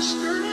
monster.